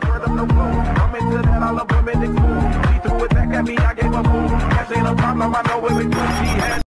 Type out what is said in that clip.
prefer them no flow. I'm into that, I love women exposed. She threw it back at me, I gave her move. Cash ain't a problem, I know it was good. She had